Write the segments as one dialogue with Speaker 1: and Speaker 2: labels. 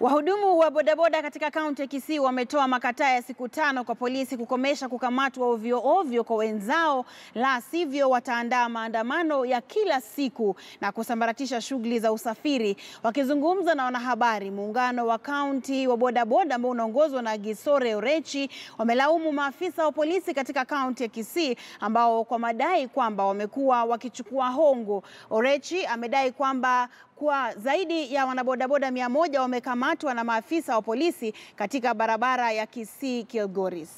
Speaker 1: Wahudumu wa bodaboda katika kaunti ya Kisii wametoa makataa ya siku tano kwa polisi kukomesha kukamatwa ovyo ovyo kwa wenzao, la sivyo wataandaa maandamano ya kila siku na kusambaratisha shughuli za usafiri. Wakizungumza na wanahabari, muungano wa kaunti wa bodaboda ambao unaongozwa na Gisore Orechi wamelaumu maafisa wa polisi katika kaunti ya Kisii ambao kwa madai kwamba wamekuwa wakichukua hongo. Orechi amedai kwamba kwa zaidi ya wanabodaboda mia moja wamekamatwa na maafisa wa polisi katika barabara ya Kisii Kilgoris.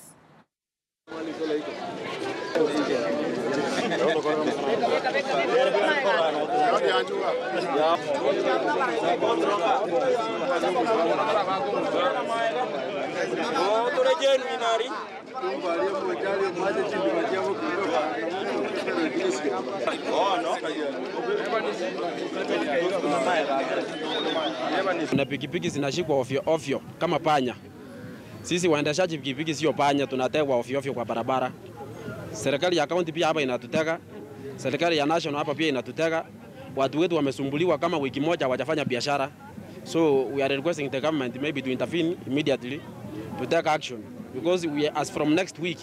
Speaker 2: Na pikipiki zinashikwa ovyo ovyo kama panya. Sisi waendeshaji pikipiki sio panya, tunategwa ovyo ovyo kwa barabara. Serikali ya kaunti pia hapa inatutega, serikali ya national hapa pia inatutega. Watu wetu wamesumbuliwa kama wiki moja hawajafanya biashara, so we are requesting the government maybe to intervene immediately to take action because we, as from next week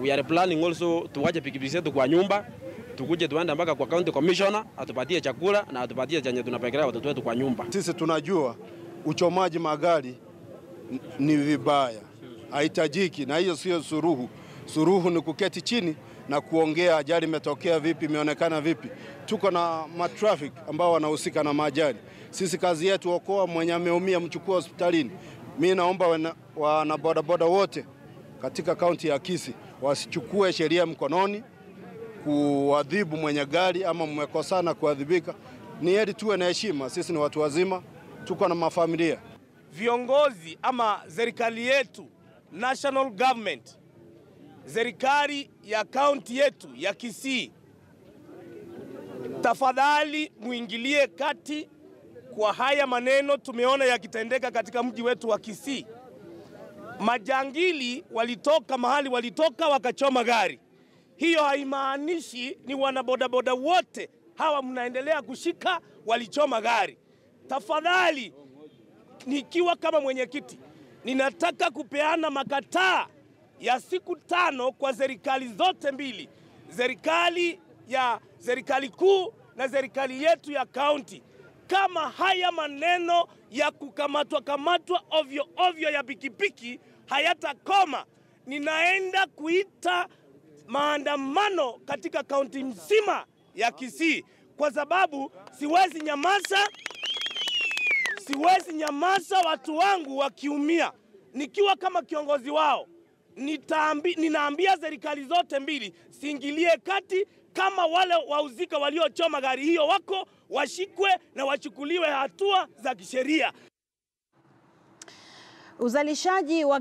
Speaker 2: we are planning also tuwache pikipiki zetu kwa nyumba tukuje tuende mpaka kwa county commissioner atupatie chakula na atupatie chenye tunapekelea watoto wetu kwa nyumba.
Speaker 3: Sisi tunajua uchomaji magari ni vibaya, haitajiki, na hiyo sio suruhu. Suruhu ni kuketi chini na kuongea ajali imetokea vipi, imeonekana vipi. Tuko na matraffic ambao wanahusika na maajali. Sisi kazi yetu okoa, mwenye ameumia mchukua hospitalini. Mi naomba wana, wana bodaboda wote katika kaunti ya Kisii wasichukue sheria mkononi kuadhibu mwenye gari ama mmekosana kuadhibika. Ni heri tuwe na heshima. Sisi ni watu wazima, tuko na mafamilia.
Speaker 4: viongozi ama serikali yetu national government, serikali ya kaunti yetu ya Kisii, tafadhali muingilie kati kwa haya maneno tumeona yakitendeka katika mji wetu wa Kisii. Majangili walitoka mahali walitoka wakachoma gari. Hiyo haimaanishi ni wanabodaboda wote hawa mnaendelea kushika walichoma gari. Tafadhali nikiwa kama mwenyekiti ninataka kupeana makataa ya siku tano kwa serikali zote mbili, serikali ya serikali kuu na serikali yetu ya kaunti. Kama haya maneno ya kukamatwa kamatwa ovyo ovyo ya pikipiki hayatakoma, ninaenda kuita maandamano katika kaunti nzima ya Kisii, kwa sababu siwezi nyamaza siwezi nyamaza watu wangu wakiumia. Nikiwa kama kiongozi wao, nitaambi, ninaambia serikali zote mbili siingilie kati. Kama wale wahusika waliochoma gari hiyo wako, washikwe na wachukuliwe hatua za kisheria.
Speaker 1: Uzalishaji wa